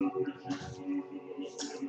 со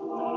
Amen.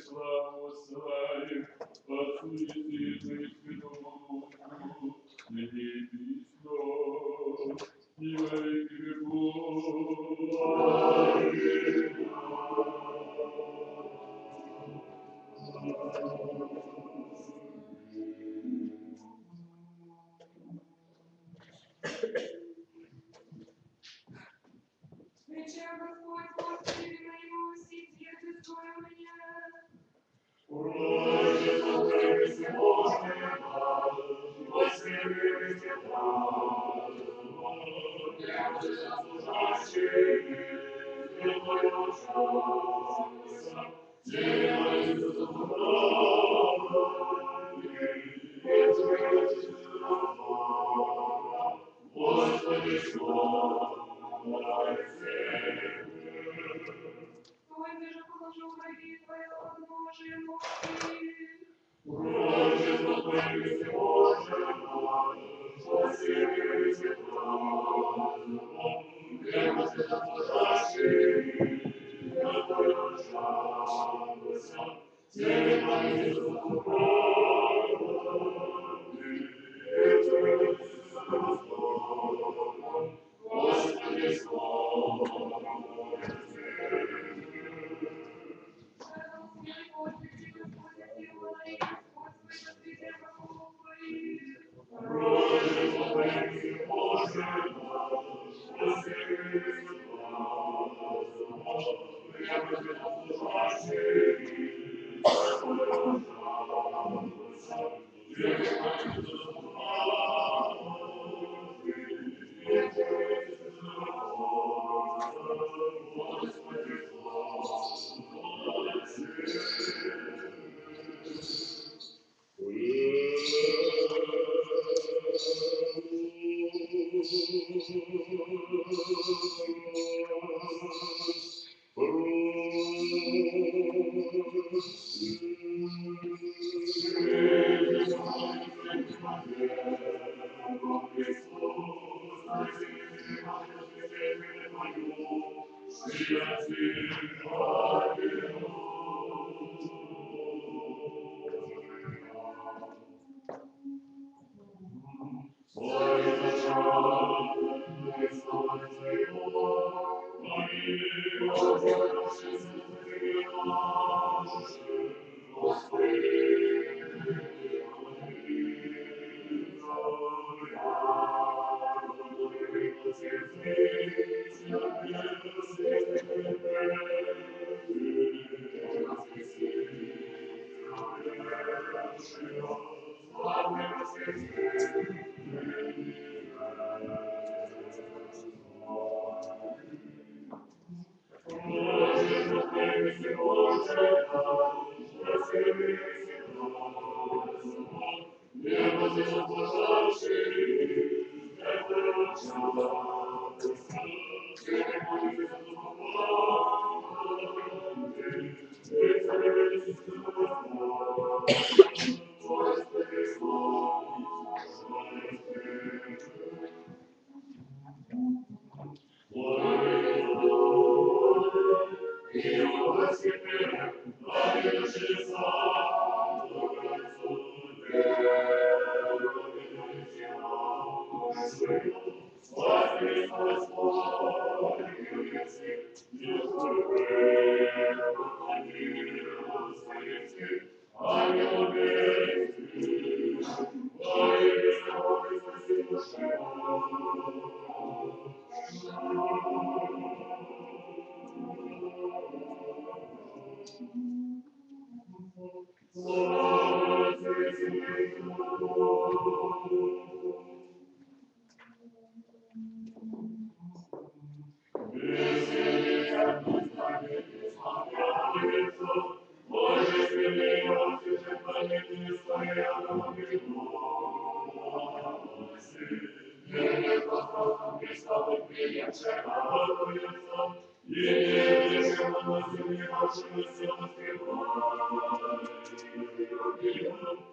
славу славим, подсудит и Amen. Яко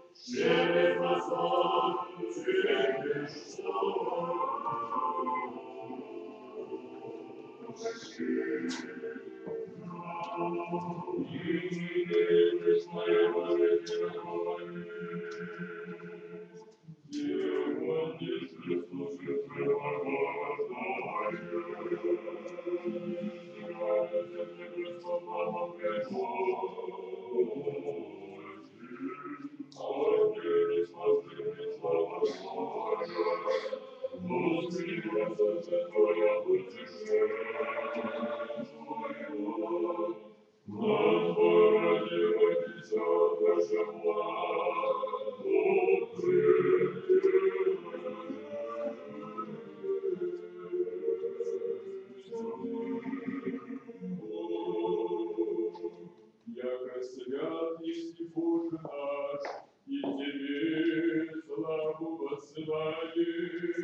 свят есть Бог наш, и Тебе славу воссылаем.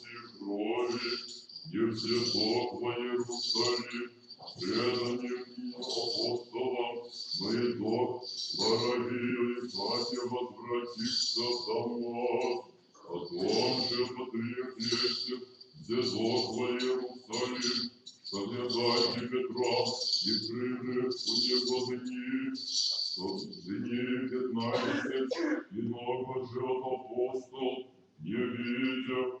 И крови, не все Бог во Иерусалим, преданным апостолам, мои док, дорогие, и Катя возвратится домой. О том же подтвердите, где док во Иерусалим, соглядайте Петра и прижив у него дни, что дни пятнадцать, и много жил апостол, не видя,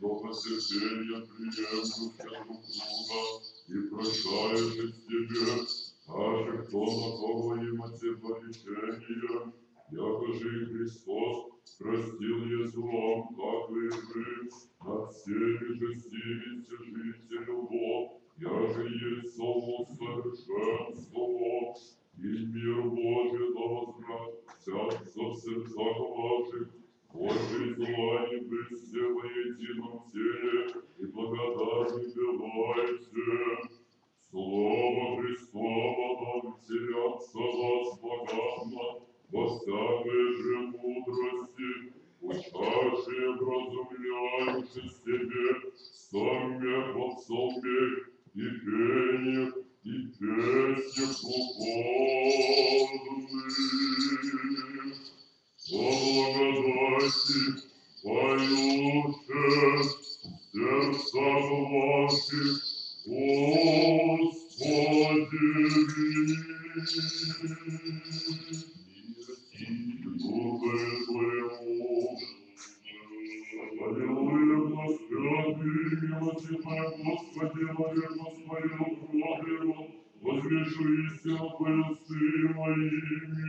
Обреститесь Богу, яко же избранный Бог и святые возлюбленные в утробе Бог, благо смиренно муки кротость, и долготерпение приемлющие друг друга, и прощающих тебе, аже кто на кого имате поречение, яко же и Христос простил Езуам, как и вы, над всеми жестивите жителю Бог, я же есть само совершенство, и мир Божий да возвратятся в сердцах ваших, Божьей славе пресеваете на теле и благодати давайте. Слово Христово нам теряться вас богатно, во всякой же мудрости, учащие вразумляющие себе, сами по псалме и пение, и песни духовные. Благодати поюще сердца ваших, Господи, Духа Твоему, Аллилуйя, Господи, милости Твоя, Господи, Господи, крови его, возвешу истину Твою Сыну моими.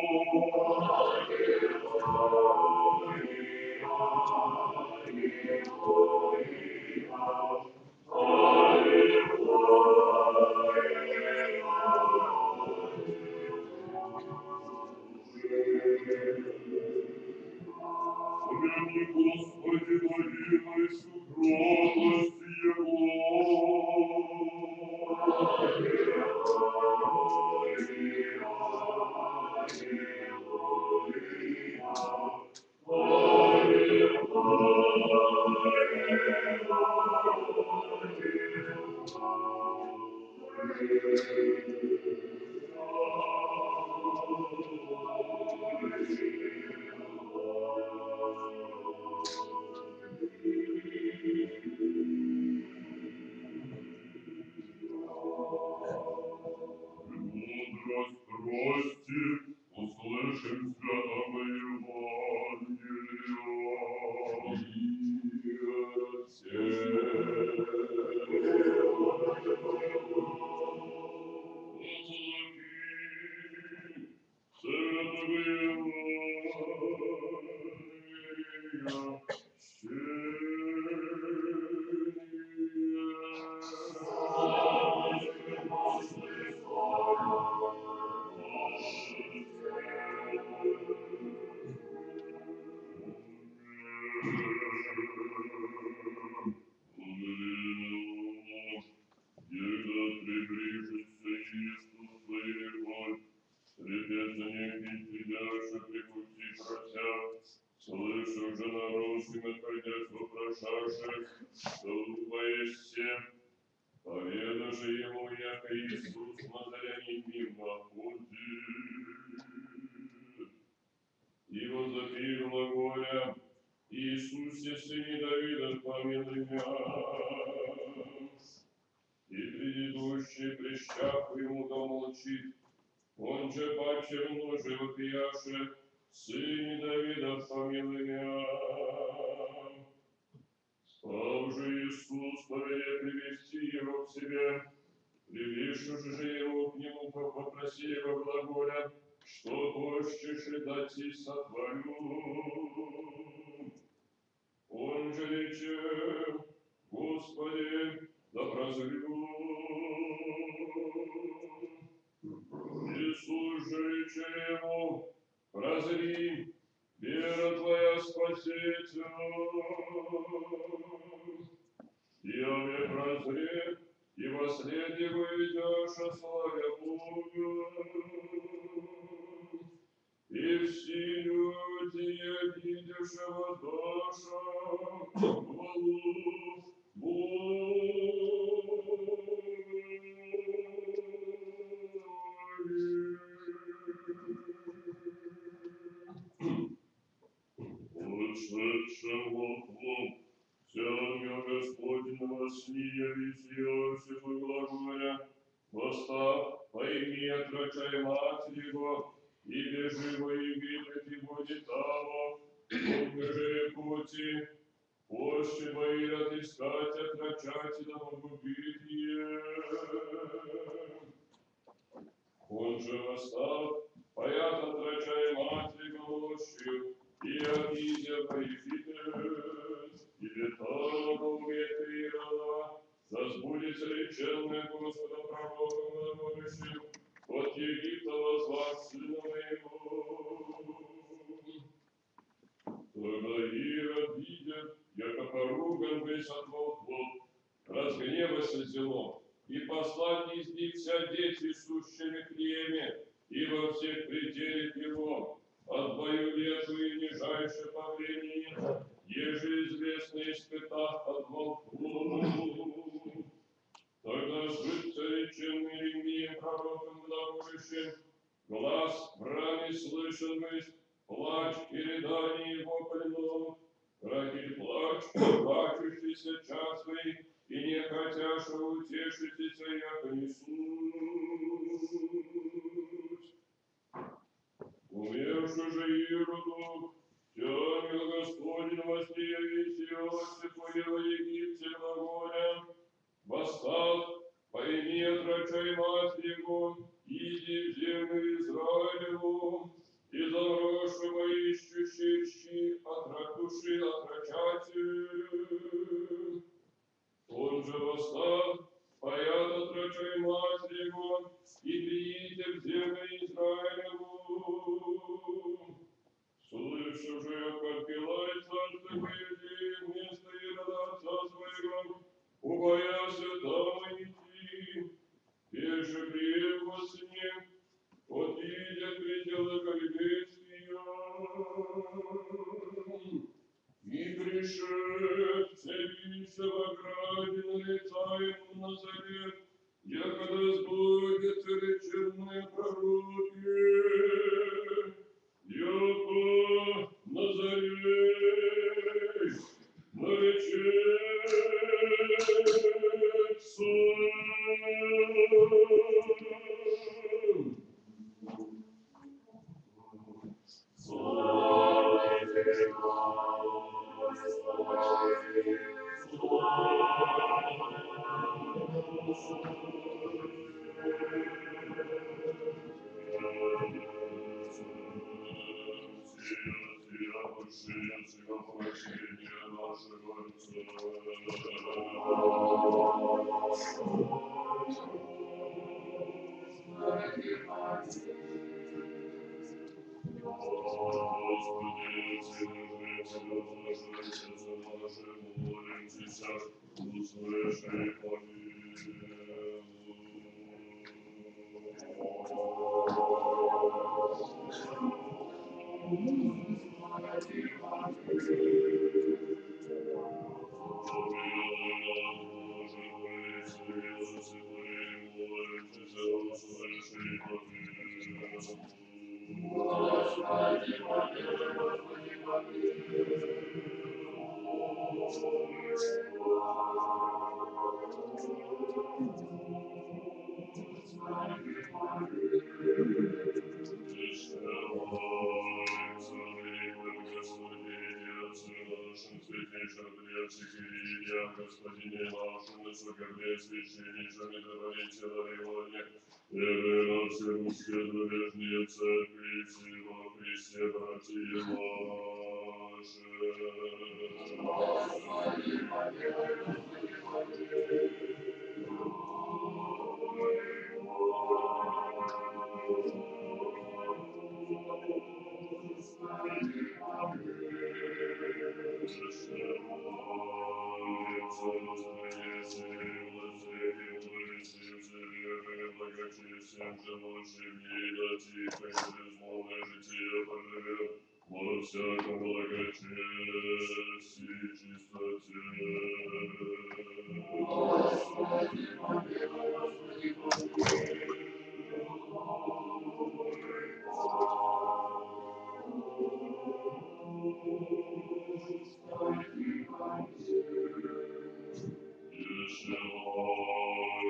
Мудрость прости, услышим святого Вопияше, сыне Давида, помилуй меня. Стал же Иисус, повеля привести его к себе, прививши же его к нему, попроси его глаголя, что хочешь и дать и сотворю. Он же рече, Господи, да прозрю. Иисус же рече ему, прозри, вера твоя спасет. И ове прозри, и во след его идешь, а славя Бога. И все люди, видевшего душу, хвалу Богу. Ушедшим волхвом, Тянья Господнего сния везде всего глаголя, Восстав, пойми, отрачай мать его, и бежи во Египет, и будет того, Боже пути, Пощи мои отыскать, отрачать, да погубить ее. Он же восстав, поят отрачай матери ложью, послать из них вся дети сущими клеями, и во всех пределах его, от бою лету и нижайше по времени, еже известно испытав волков. Тогда жит царичем Иеремием пророком глаголющим, глаз в раме слышен есть, плач и рыдание его пленом, ради плач, плачущийся час вы, и не хотяша утешитесь, яко несусь. Умерши же Ироду, тянет Господень востерясь Иосифу во Египте глаголя, восстал, пойми, отрачай высокорде священнейшем и говорите на его Веры на все русские зарубежные церкви, и во Христе, братья наши. Во всяком благочестии и чистоте. Еще молимся, благослови,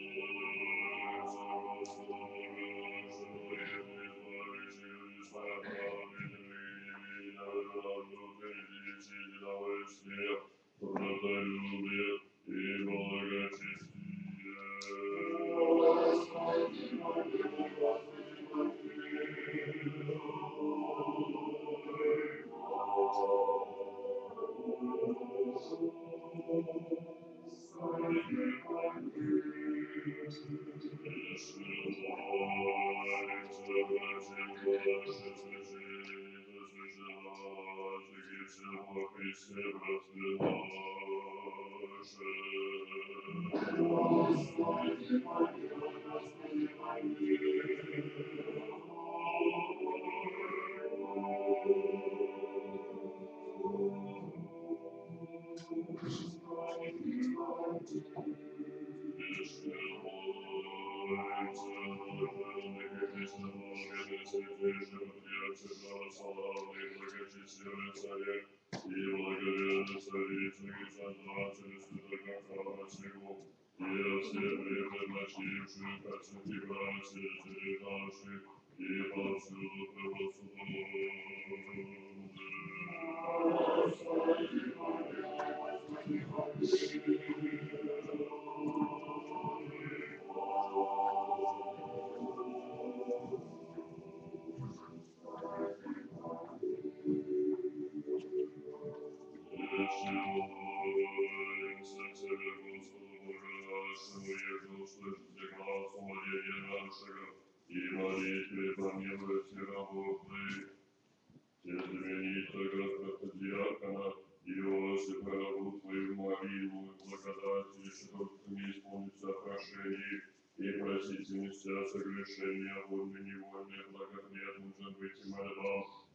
предназначивших от святых братьев наших, и согрешения, вольно невольно, благоприятным же быть и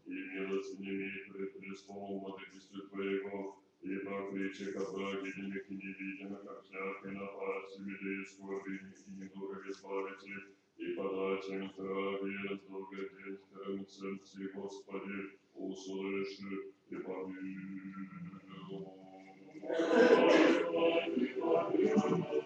и милость не имеет пред Христом, владычестве Твоего, и покрытие ко благиденных и невидимых, как всякой напасти, беде и скорби, и недуга избавите, и подать им здравие, долгоденствием сердце, Господи, услыши и помилуй. Яко милости,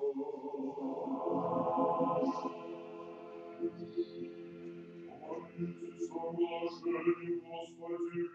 соглашение, Господи,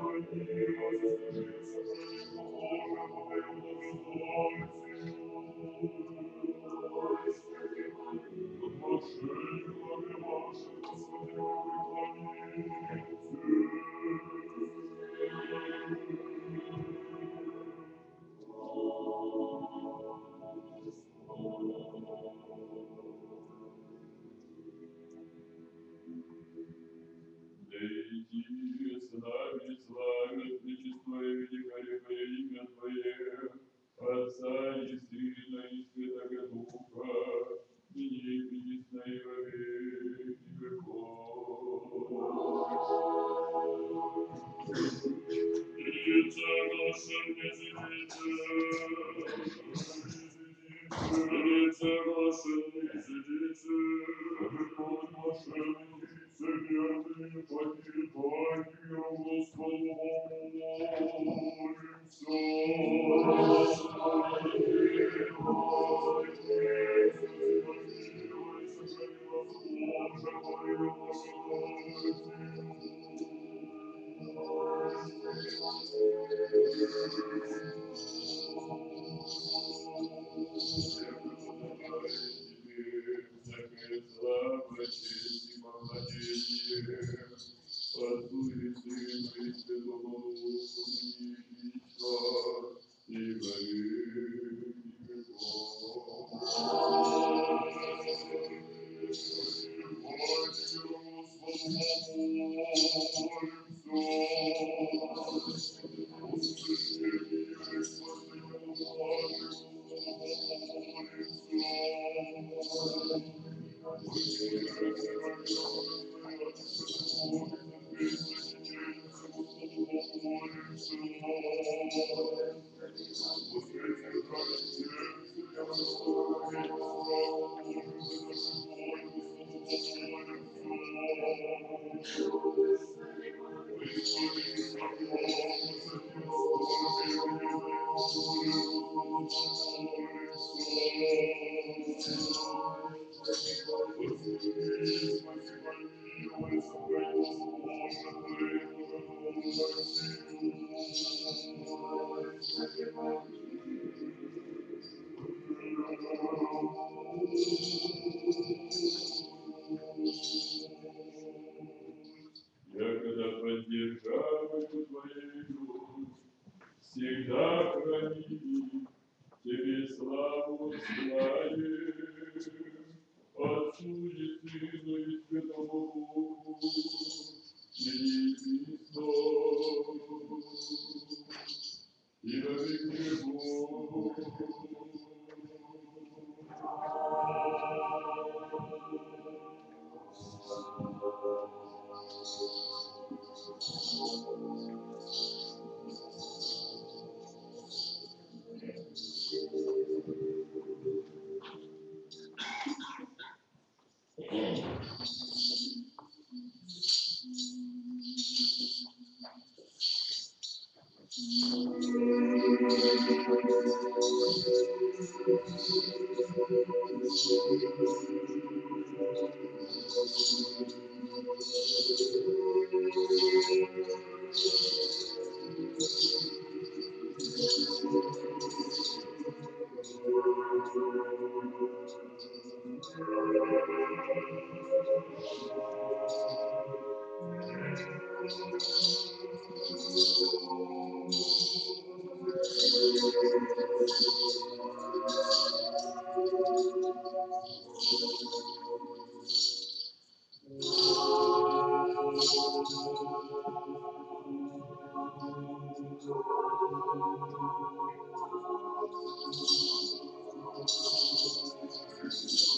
Да Thank you.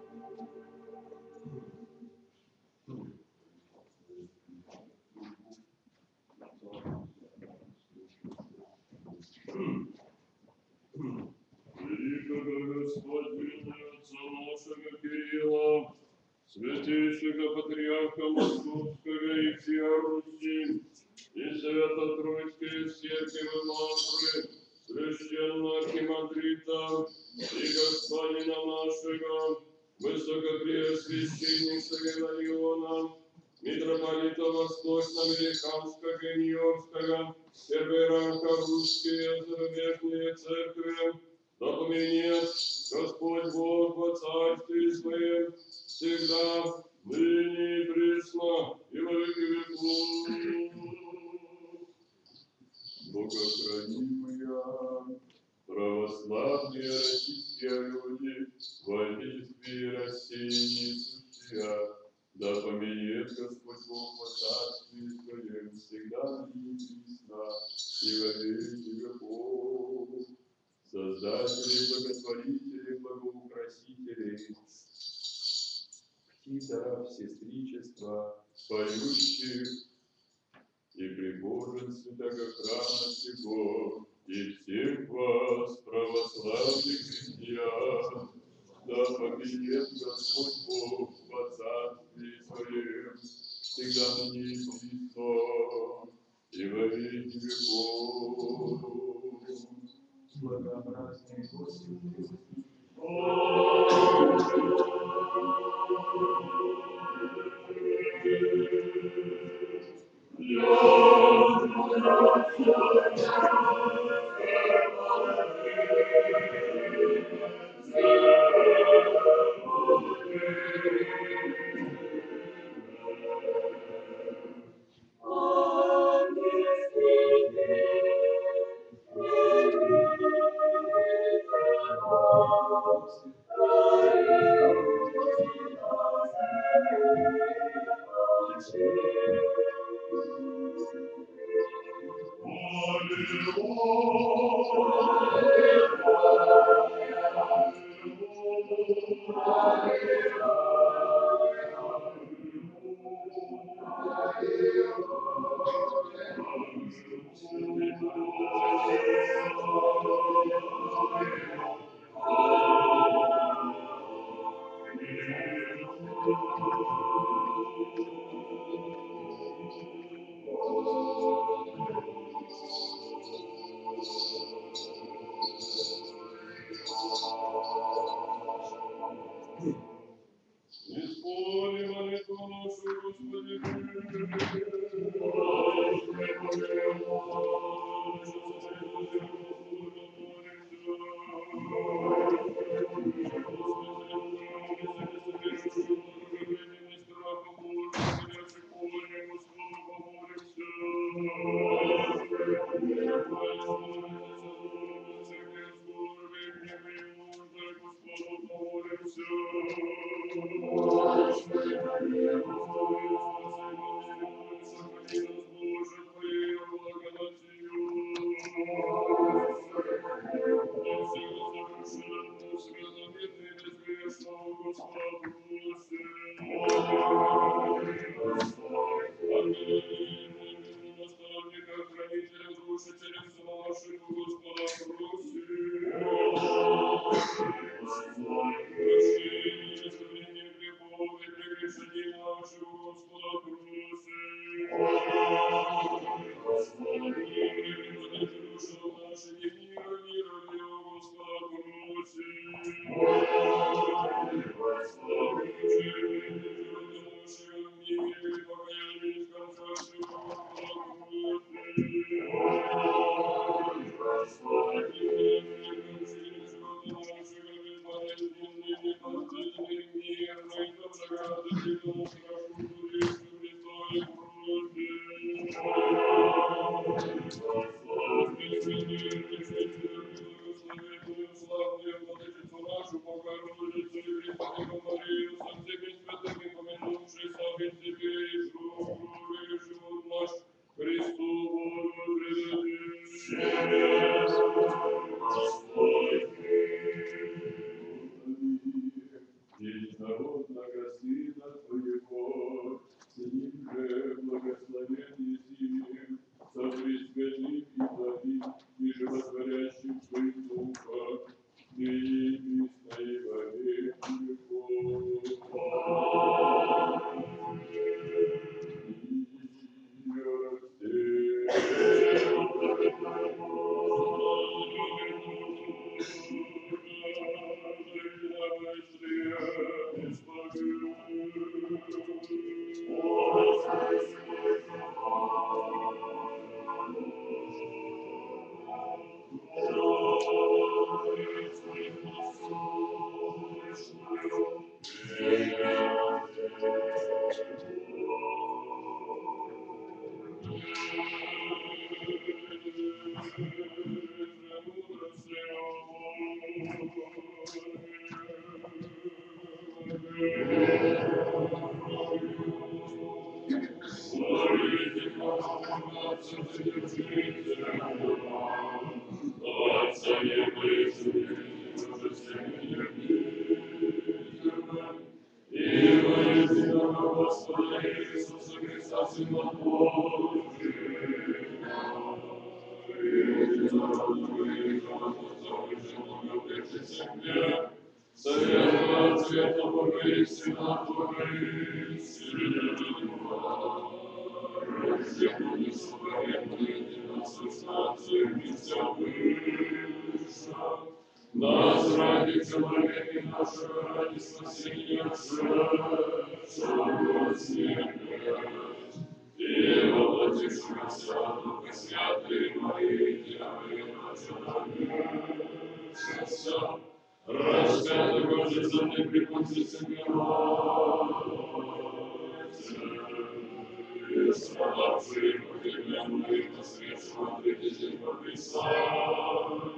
третьего Писания,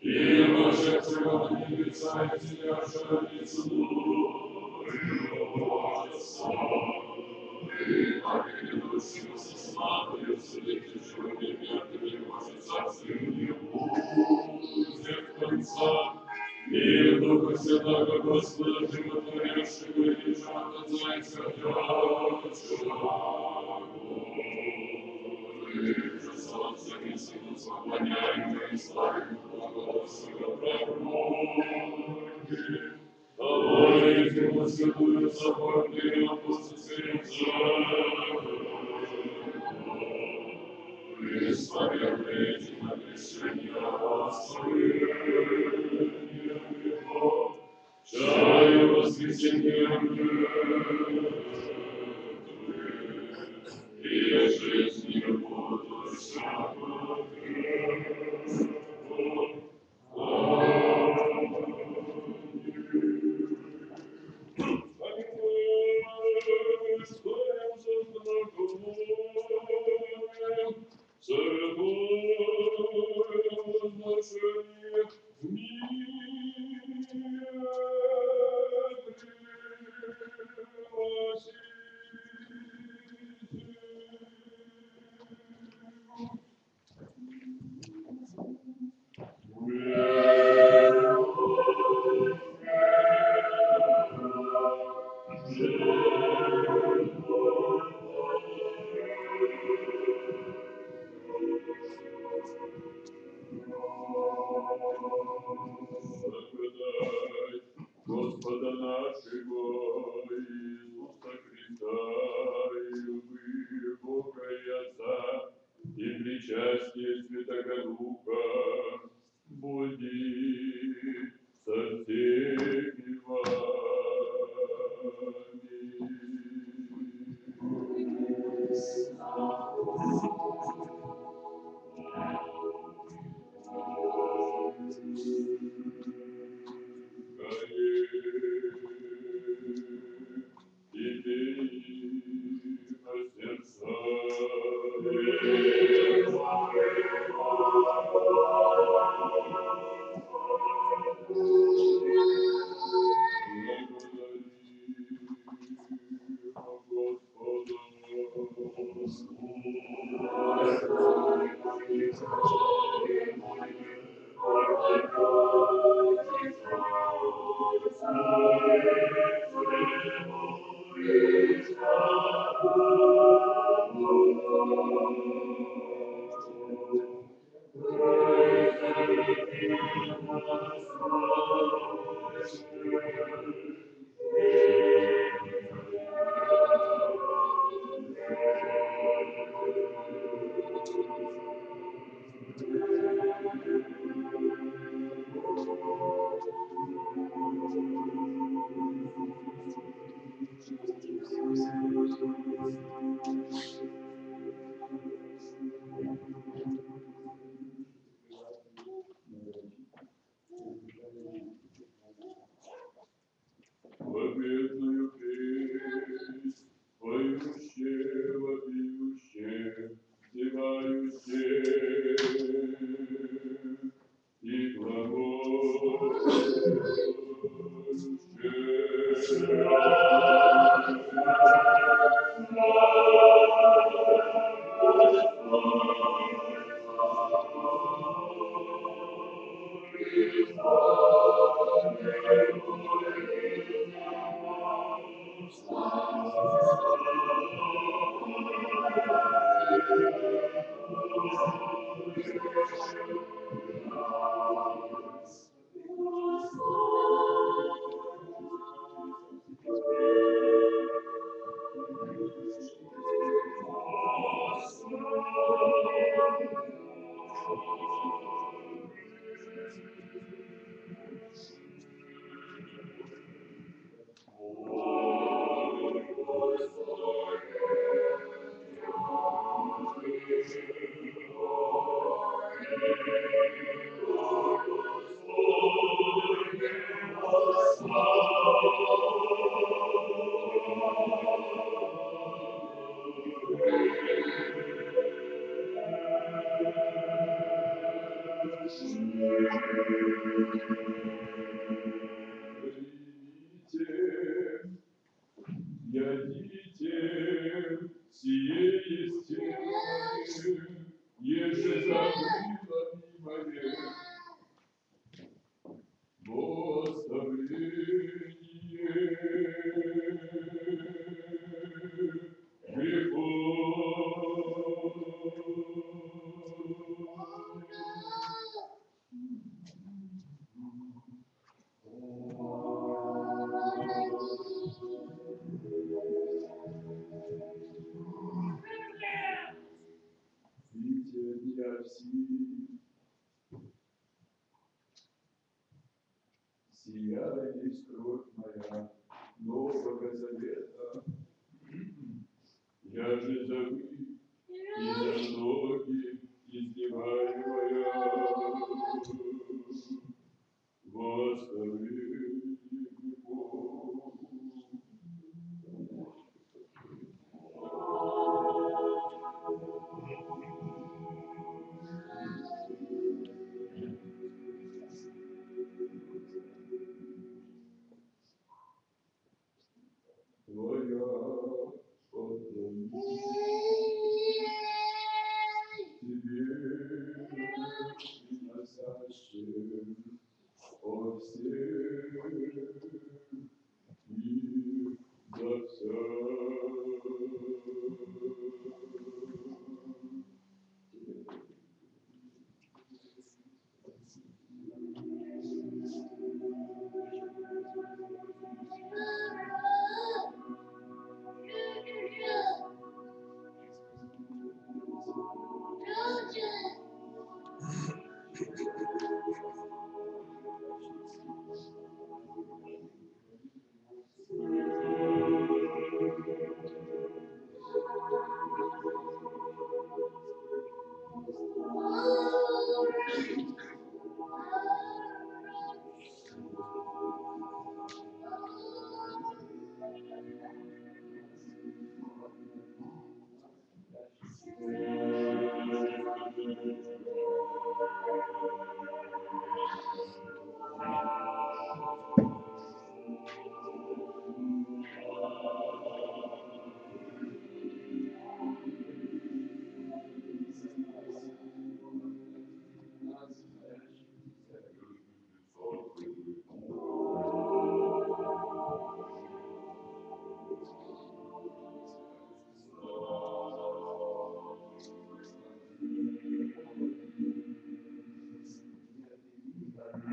и вошедшего на небеса и вселявшего лицо Отца, и повинующегося славою встретившего немертвый Божий Царствие не будет конца, и Духа Святого Господа, животворящего и жажда Зайца Дрячего, солнце и сыну поклоняем и славим Бога своего пророки. Молитву святую соборную апостольскую и славя эти на крещение свои грехов, и жизнь буду всякую Благодать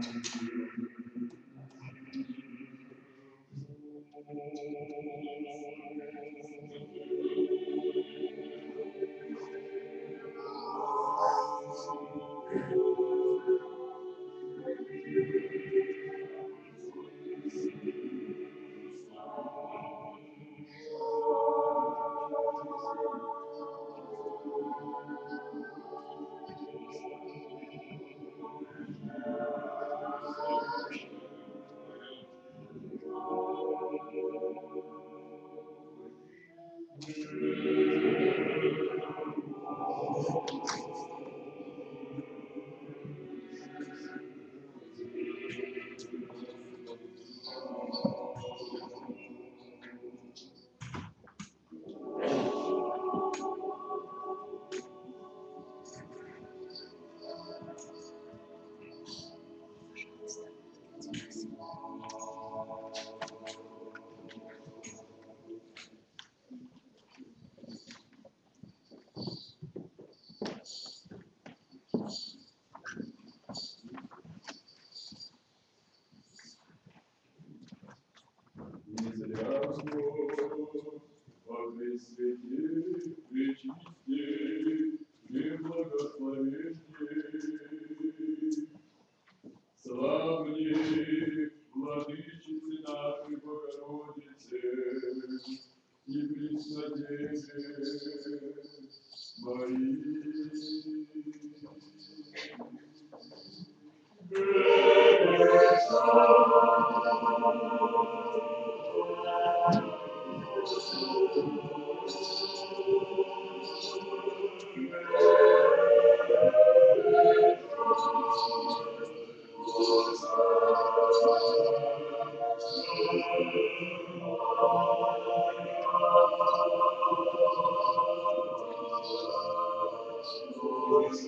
to the Thank you. Yes.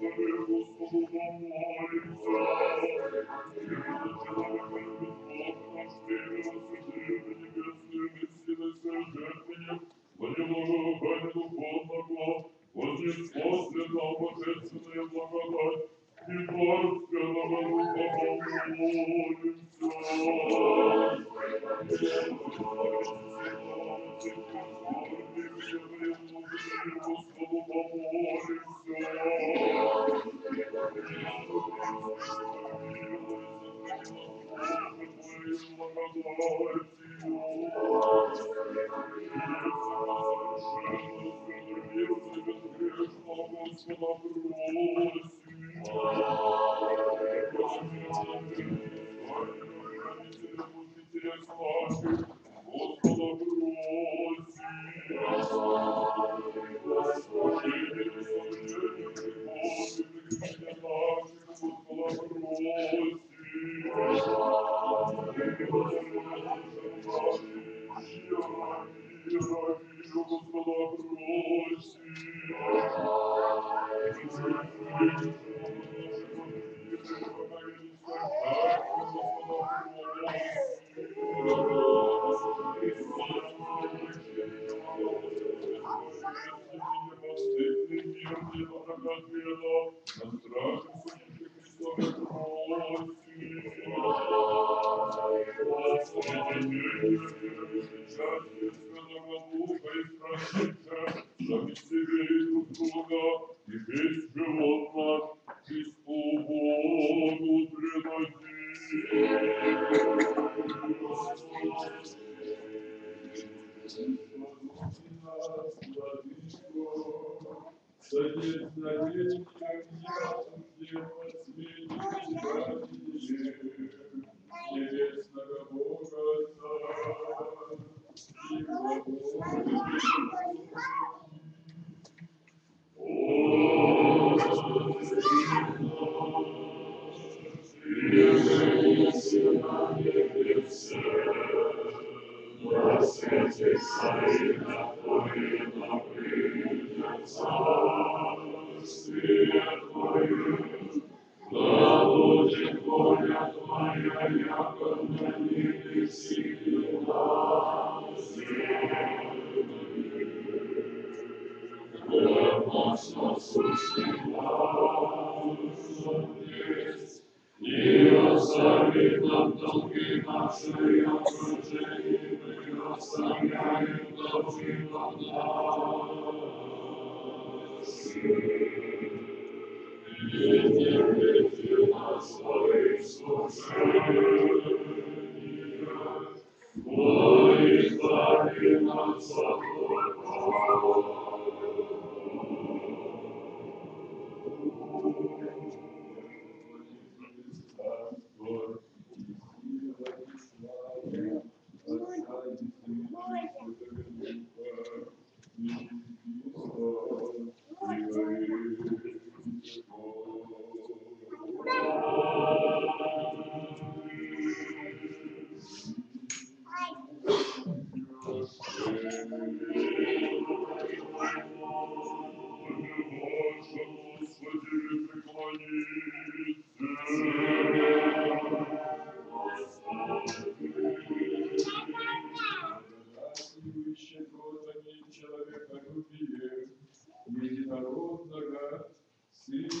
Господа Господа Света Здравствующий гражданин человеколюбие, единородного Сына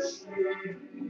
sleep.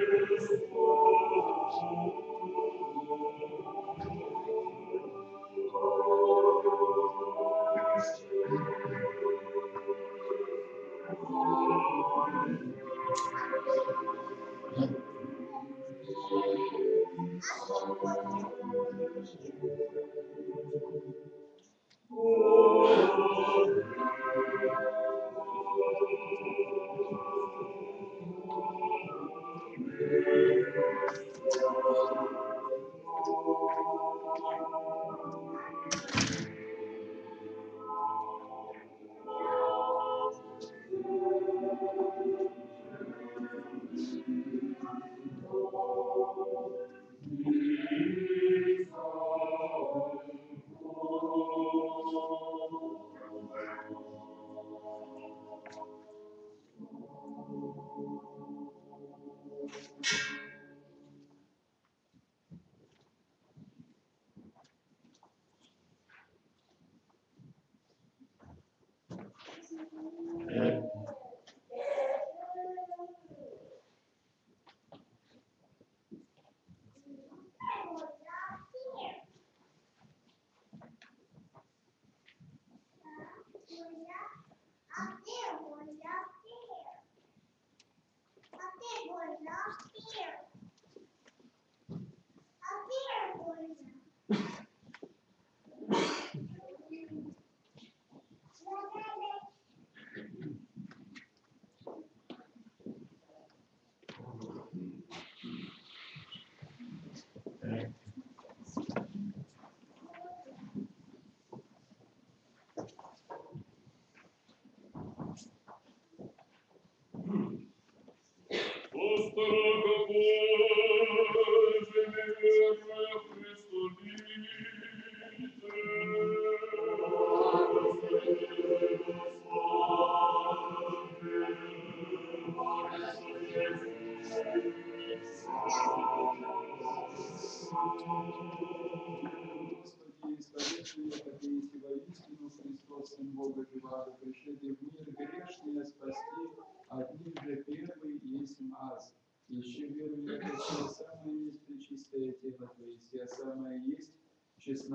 старого Бога.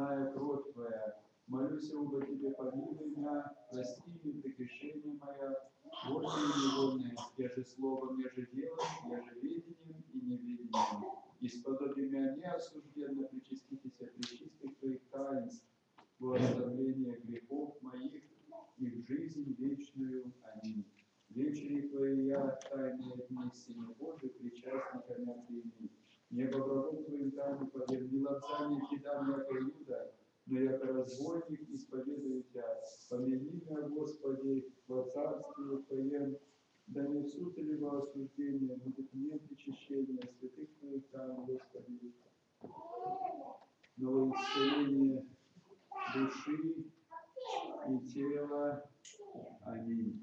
родная кровь Твоя. Молюсь, оба Тебе, помилуй меня, прости мне прегрешение мое, гордые невольное. Я же словом, я же делом, я же ведением и неведением. Исподоби меня не осуждать, и тело. Аминь.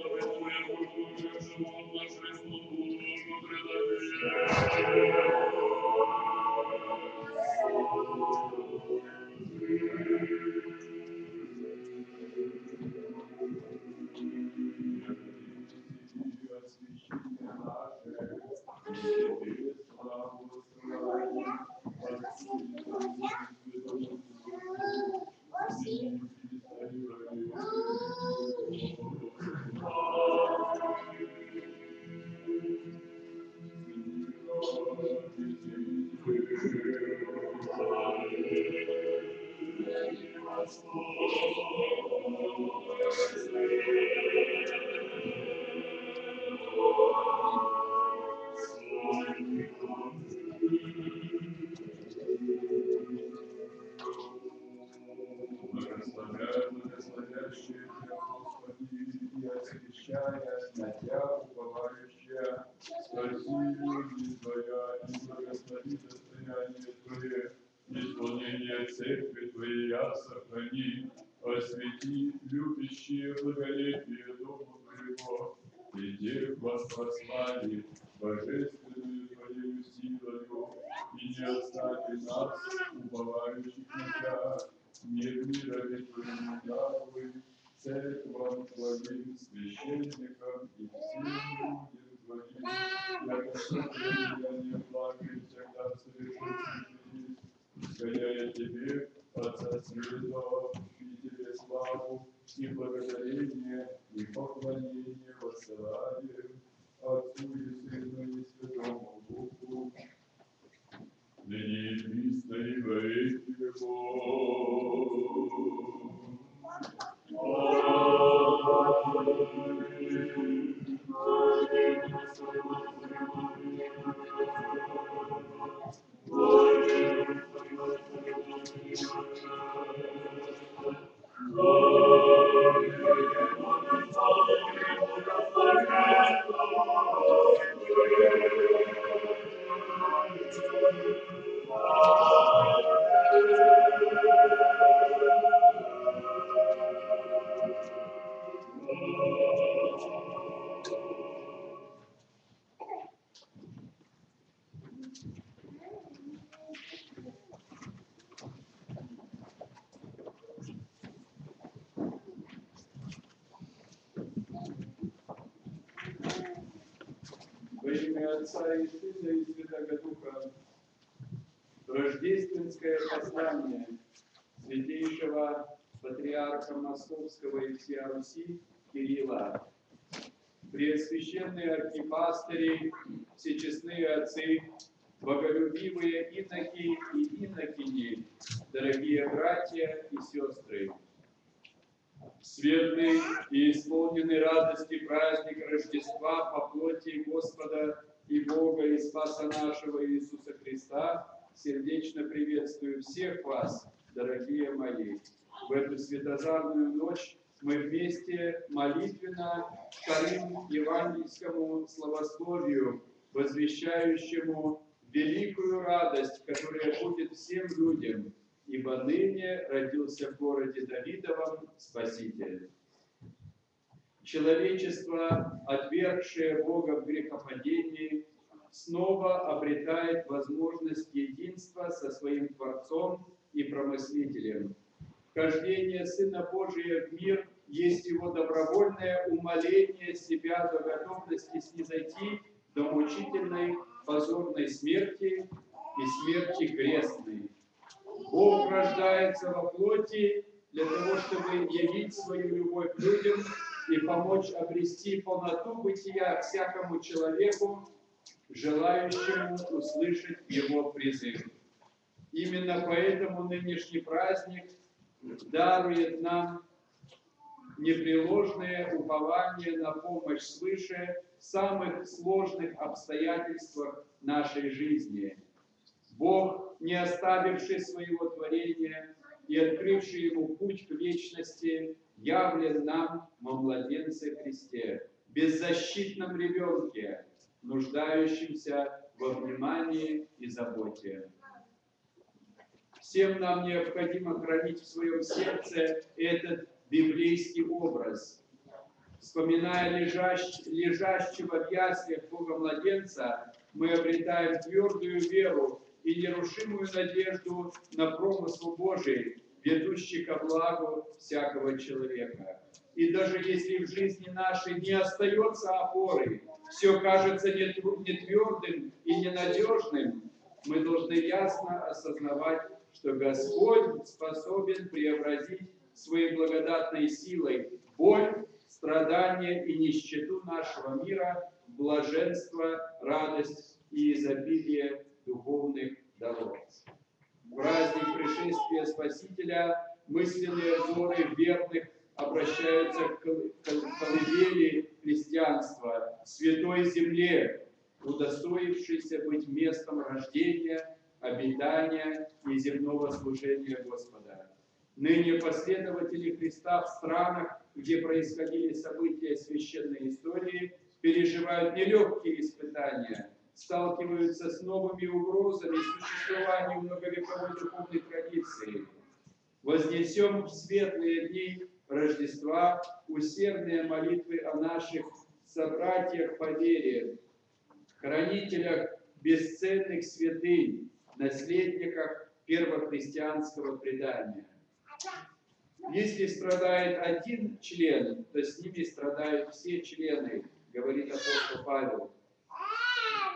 остави нас, уповающих Тебя, мир мира Твоему даруй, церквам Твоим, священникам и всем людям Твоим, яко сотворение блага и всегда совершенствует, Искаяя Тебе, Отца Святого, и Тебе славу, и благодарение, и поклонение воссылаем Отцу и Сыну и Святому ныне и присно и во веки веков. Во имя Отца и Сына и Святого Духа. Рождественское послание святейшего патриарха Московского и всея Руси Кирилла. Преосвященные архипастыри, всечестные отцы, боголюбивые иноки и инокини, дорогие братья и сестры, Светлый и исполненный радости праздник Рождества по плоти Господа и Бога и Спаса нашего Иисуса Христа сердечно приветствую всех вас, дорогие мои. В эту светозарную ночь мы вместе молитвенно вторым евангельскому словословию, возвещающему великую радость, которая будет всем людям, ибо ныне родился в городе Давидовом Спаситель. Человечество, отвергшее Бога в грехопадении, снова обретает возможность единства со своим Творцом и Промыслителем. Вхождение Сына Божия в мир есть его добровольное умоление себя до готовности снизойти до мучительной позорной смерти и смерти крестной. Бог рождается во плоти для того, чтобы явить свою любовь людям и помочь обрести полноту бытия всякому человеку, желающему услышать его призыв. Именно поэтому нынешний праздник дарует нам непреложное упование на помощь свыше в самых сложных обстоятельствах нашей жизни. Бог, не оставивший своего творения и открывший ему путь к вечности, явлен нам во младенце Христе, беззащитном ребенке, нуждающемся во внимании и заботе. Всем нам необходимо хранить в своем сердце этот библейский образ. Вспоминая лежащ, лежащего в яслях Бога младенца, мы обретаем твердую веру и нерушимую надежду на промысл Божий, ведущий ко благу всякого человека. И даже если в жизни нашей не остается опоры, все кажется нетвердым и ненадежным, мы должны ясно осознавать, что Господь способен преобразить своей благодатной силой боль, страдания и нищету нашего мира в блаженство, радость и изобилие духовных даров. В праздник пришествия Спасителя мысленные взоры верных обращаются к колыбели христианства, святой земле, удостоившейся быть местом рождения, обитания и земного служения Господа. Ныне последователи Христа в странах, где происходили события священной истории, переживают нелегкие испытания, сталкиваются с новыми угрозами существованию многовековой духовной традиции. Вознесем в светлые дни Рождества усердные молитвы о наших собратьях по вере, хранителях бесценных святынь, наследниках первохристианского предания. Если страдает один член, то с ними страдают все члены, говорит апостол Павел.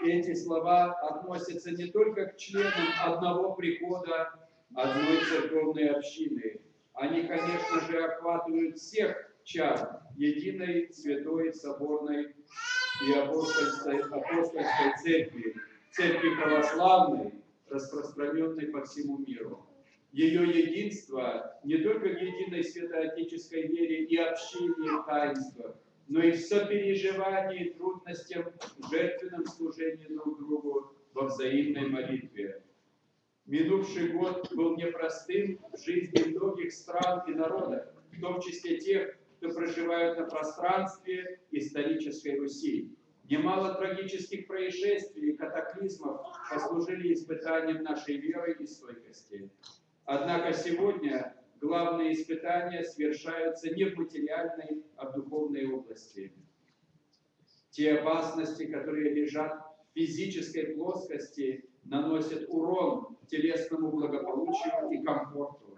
Эти слова относятся не только к членам одного прихода, одной церковной общины. Они, конечно же, охватывают всех чар единой святой соборной и апостольской, апостольской церкви, церкви православной, распространенной по всему миру. Ее единство не только в единой святоотеческой вере и общении в таинствах, но и в сопереживании трудностям, жертвенном служении друг другу во взаимной молитве. Минувший год был непростым в жизни многих стран и народов, в том числе тех, кто проживают на пространстве исторической Руси. Немало трагических происшествий и катаклизмов послужили испытанием нашей веры и стойкости. Однако сегодня главные испытания совершаются не в материальной, а в духовной области. Те опасности, которые лежат в физической плоскости, наносят урон телесному благополучию и комфорту.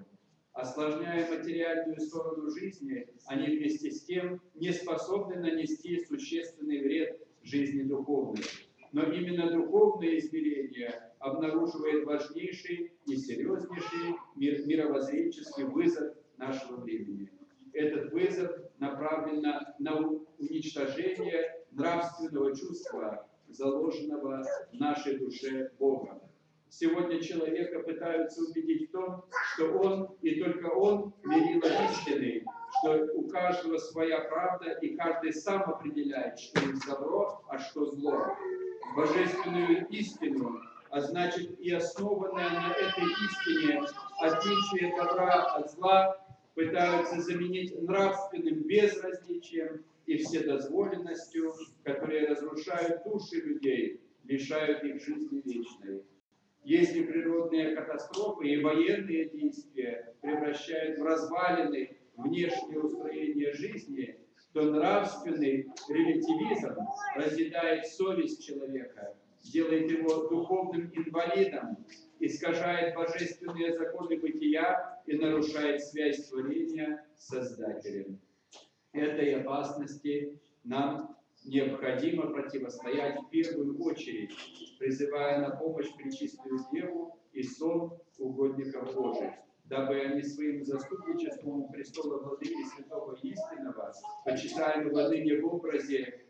Осложняя материальную сторону жизни, они вместе с тем не способны нанести существенный вред жизни духовной. Но именно духовное измерение обнаруживает важнейший и серьезнейший мир, мировоззренческий вызов нашего времени. Этот вызов направлен на, на уничтожение нравственного чувства, заложенного в нашей душе Богом. Сегодня человека пытаются убедить в том, что он и только он мерило истины, что у каждого своя правда, и каждый сам определяет, что есть добро, а что зло. Божественную истину, а значит и основанное на этой истине отличие добра от зла, пытаются заменить нравственным безразличием и вседозволенностью, которые разрушают души людей, лишают их жизни вечной. Если природные катастрофы и военные действия превращают в развалины внешнее устроение жизни, то нравственный релятивизм разъедает совесть человека, делает его духовным инвалидом, искажает божественные законы бытия и нарушает связь творения с Создателем. Этой опасности нам необходимо противостоять в первую очередь, призывая на помощь Пречистую Деву и сон угодников Божьих дабы они своим заступничеством у престола Владыки Святого Истинного, почитаемого ныне в образе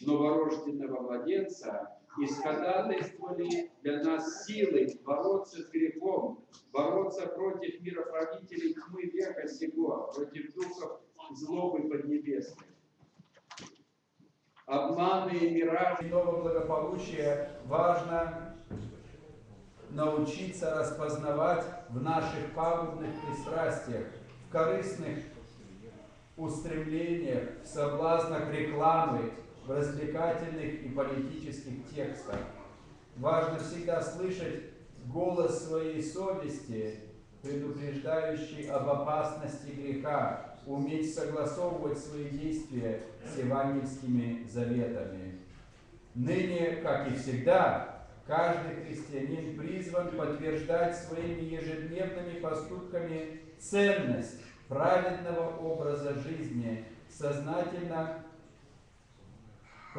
новорожденного младенца, исходатайствовали для нас силы бороться с грехом, бороться против мироправителей тьмы века сего, против духов злобы поднебесной. Обманы и миражи нового благополучия важно научиться распознавать в наших пагубных пристрастиях, в корыстных устремлениях, в соблазнах рекламы, в развлекательных и политических текстах. Важно всегда слышать голос своей совести, предупреждающий об опасности греха, уметь согласовывать свои действия с евангельскими заветами. Ныне, как и всегда, Каждый христианин призван подтверждать своими ежедневными поступками ценность праведного образа жизни, сознательно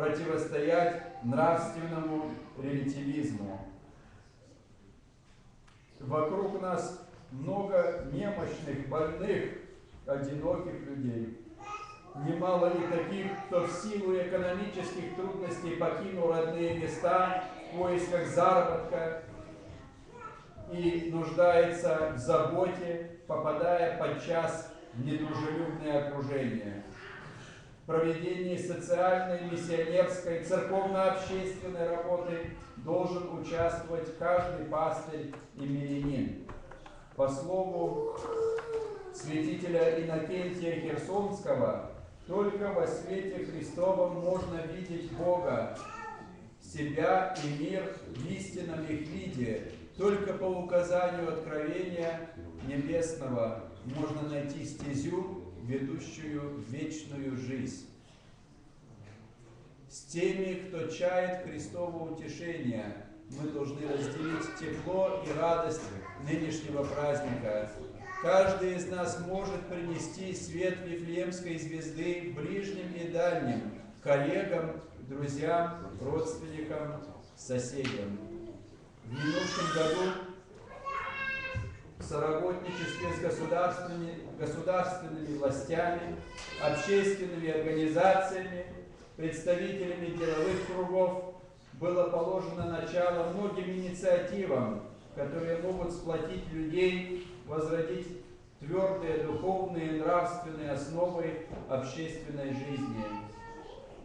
противостоять нравственному релятивизму. Вокруг нас много немощных, больных, одиноких людей. Немало и таких, кто в силу экономических трудностей покинул родные места в поисках заработка и нуждается в заботе, попадая подчас в недружелюбное окружение. Проведении социальной, миссионерской, церковно-общественной работы должен участвовать каждый пастырь и мирянин. По слову святителя Иннокентия Херсонского, только во свете Христовом можно видеть Бога, себя и мир в истинном их виде. Только по указанию откровения небесного можно найти стезю, ведущую вечную жизнь. С теми, кто чает Христового утешения, мы должны разделить тепло и радость нынешнего праздника. Каждый из нас может принести свет Вифлеемской звезды ближним и дальним, коллегам, друзьям, родственникам, соседям. В минувшем году соработничестве с государственными, государственными властями, общественными организациями, представителями деловых кругов было положено начало многим инициативам, которые могут сплотить людей, возродить твердые духовные и нравственные основы общественной жизни.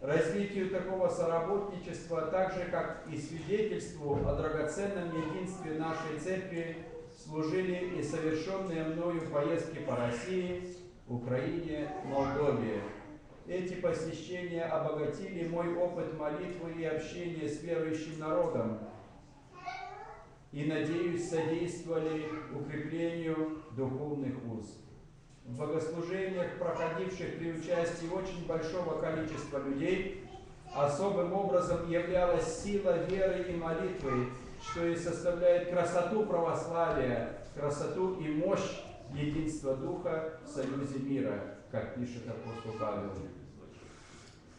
Развитию такого соработничества, так же как и свидетельству о драгоценном единстве нашей церкви, служили и совершенные мною поездки по России, Украине, Молдове. Эти посещения обогатили мой опыт молитвы и общения с верующим народом и, надеюсь, содействовали укреплению духовных уз. В богослужениях, проходивших при участии очень большого количества людей, особым образом являлась сила веры и молитвы, что и составляет красоту православия, красоту и мощь единства Духа в союзе мира, как пишет апостол Павел.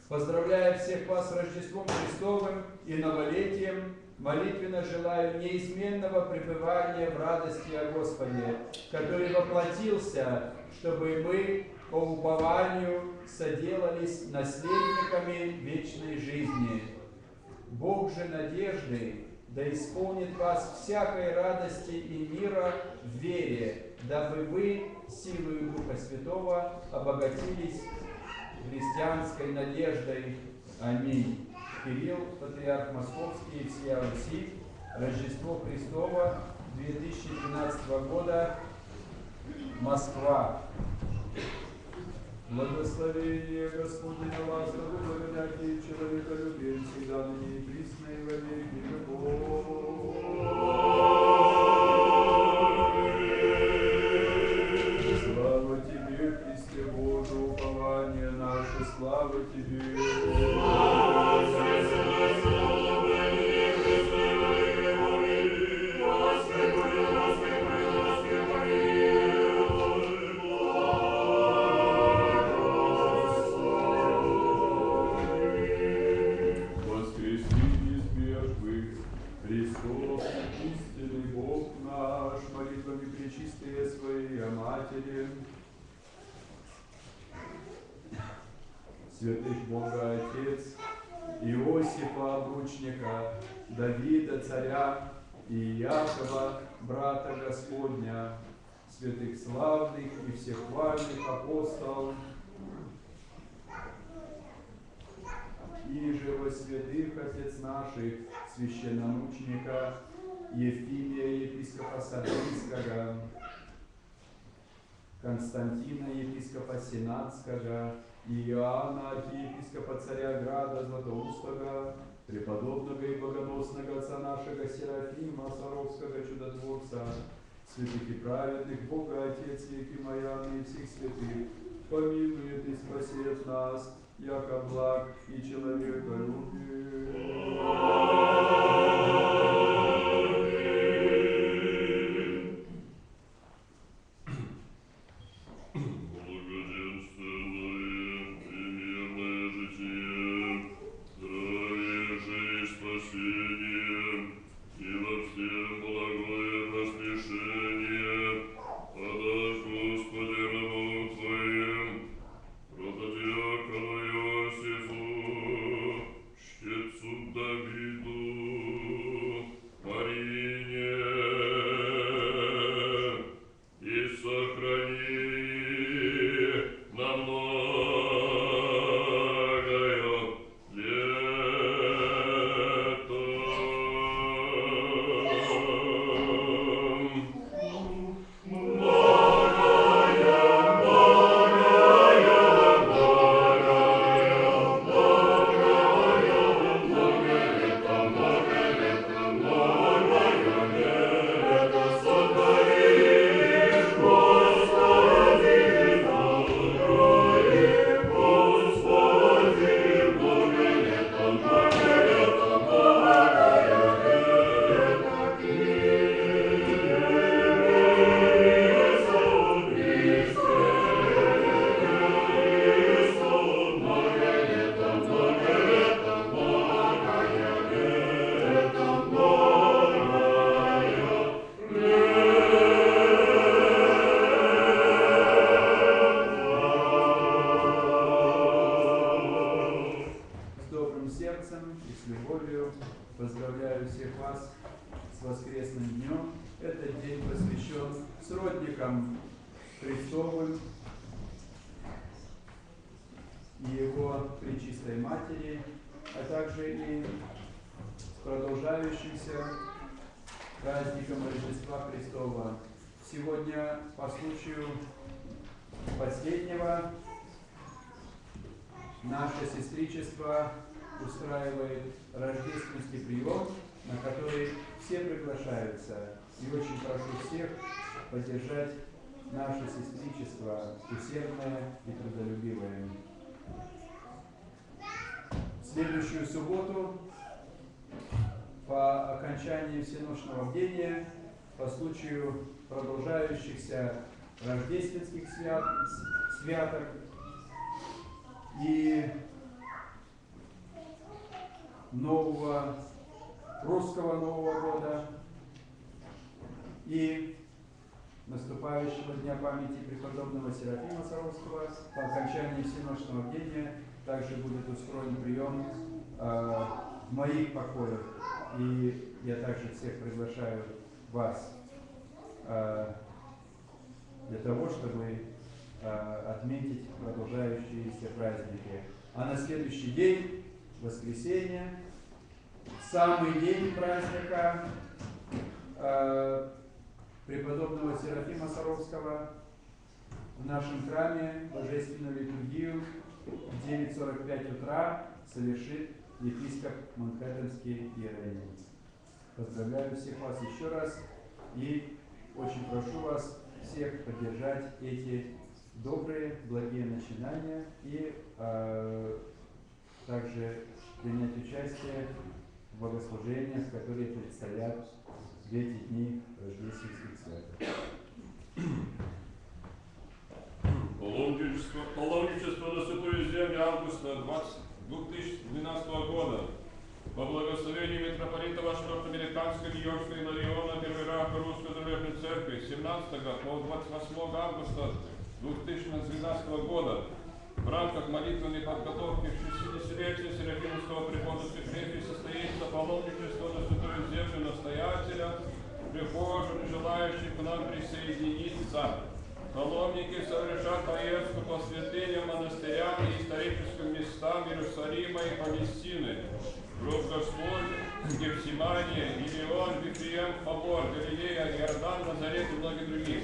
Поздравляю всех вас с Рождеством Христовым и новолетием, молитвенно желаю неизменного пребывания в радости о Господе, который воплотился, чтобы мы по упованию соделались наследниками вечной жизни. Бог же надежды да исполнит вас всякой радости и мира в вере, дабы вы силою Духа Святого обогатились христианской надеждой. Аминь. Кирилл, Патриарх Московский и всея Руси, Рождество Христово 2012 года, Москва. Благословение Господне вас, да благодати человека любим, всегда ныне и присно и во веки веков. Обручника, Давида царя и Якова, брата Господня, святых славных и всех хвальных апостолов, и же во святых отец наших, священномученика Ефимия, епископа Сардинского, Константина, епископа Сенатского, Иоанна, архиепископа царя Града Златоустого, преподобного и богоносного отца нашего Серафима, Саровского чудотворца, святых и праведных, Бога Отец Екимаяна и всех святых, помилует и спасет нас, яко благ и человека Благоденственное всех вас с воскресным днем. Этот день посвящен сродникам Христовым и Его Пречистой Матери, а также и продолжающимся праздником Рождества Христова. Сегодня по случаю последнего наше сестричество устраивает рождественский прием, на который все приглашаются. И очень прошу всех поддержать наше сестричество усердное и трудолюбивое. В следующую субботу по окончании всеночного бдения, по случаю продолжающихся рождественских свят, святок и нового русского Нового года и наступающего Дня памяти преподобного Серафима Саровского по окончании всеночного бдения также будет устроен прием э, в моих покоях. И я также всех приглашаю вас э, для того, чтобы э, отметить продолжающиеся праздники. А на следующий день, воскресенье, самый день праздника э, преподобного Серафима Саровского в нашем храме Божественную литургию в 9.45 утра совершит епископ Манхэттенский Иероним. Поздравляю всех вас еще раз и очень прошу вас всех поддержать эти добрые, благие начинания и э, также принять участие в богослужениях, которые предстоят в эти дни рождественских святок. Паломничество, паломничество на Святую Землю августа 20, 2012 года. По благословению митрополита вашего Американской, Нью-Йоркской Илариона, Первой Рака Русской Церкви 17 по 28 августа 2012 года в рамках молитвенной подготовки к 60-летию Серафимского прихода Святых состоится паломничество на Святую Землю настоятеля, прихожим, желающих к нам присоединиться. Паломники совершат поездку по святыням, монастырям и историческим местам Иерусалима и Палестины. Гроб Господь, Гефсимания, Илион, Вифлеем, Фавор, Галилея, Иордан, Назарет и многие другие.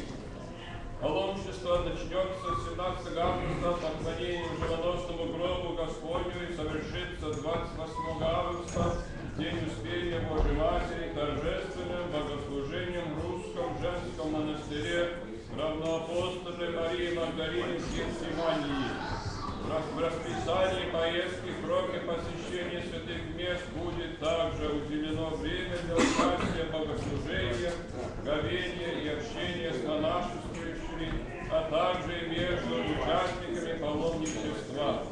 Паломничество начнется 17 августа поклонением живоносному гробу Господню и совершится 28 августа, день Успения Божьей Матери, торжественным богослужением в русском женском монастыре равноапостольной Марии Магдалины в Гефсимании. В расписании поездки, кроме посещения святых мест, будет также уделено время для участия в богослужениях, говения и общения с монашествующими, а также между участниками паломничества.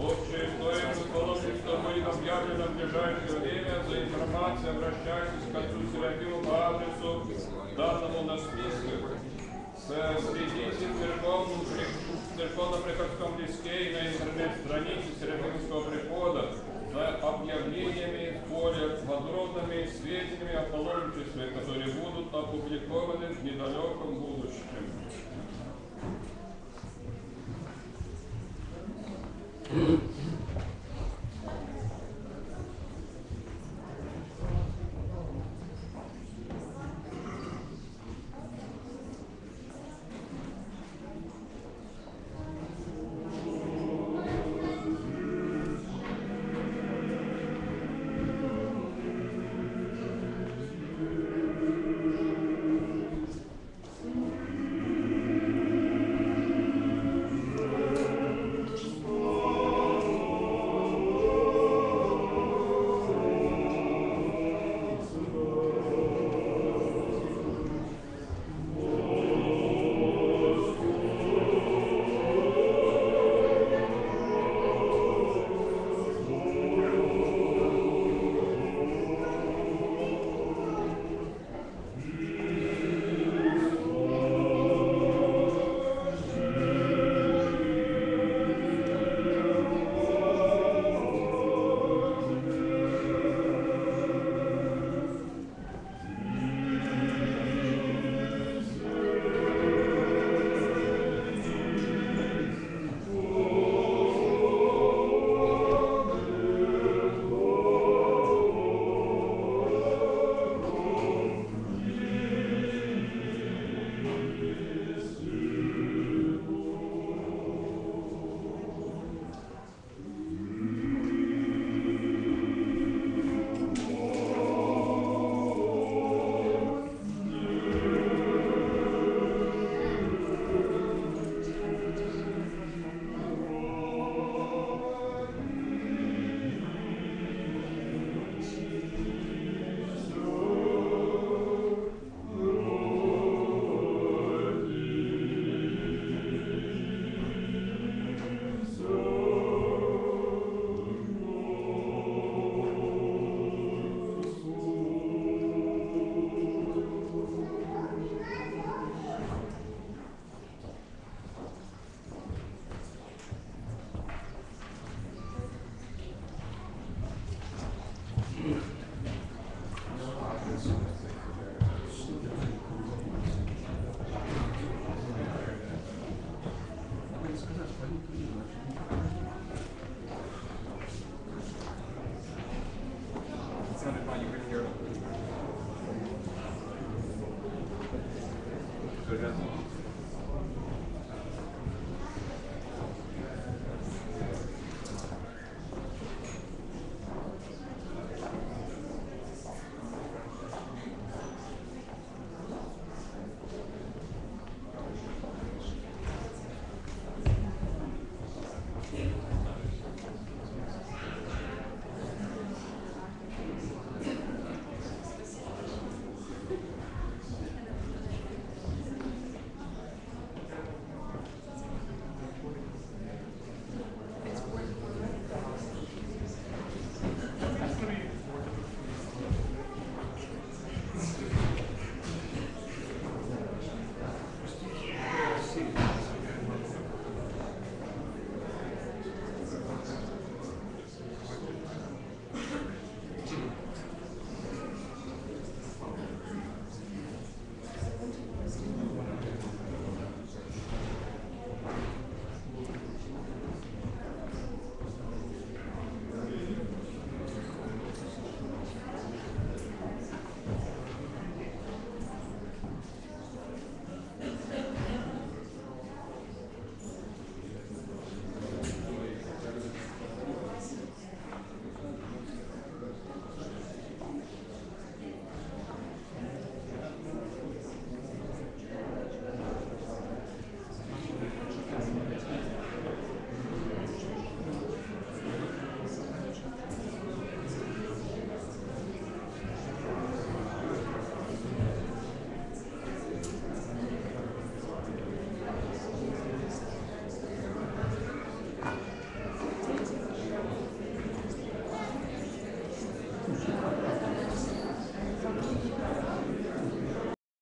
Общая стоимость паломничества будет объявлена в ближайшее время. За информацией обращайтесь к отцу Серафиму по адресу, данному на списке. Следите в церковном, церковно-приходском листе и на интернет-странице Серафимского прихода за объявлениями более подробными сведениями о паломничестве, которые будут опубликованы в недалеком будущем. Mm-hmm.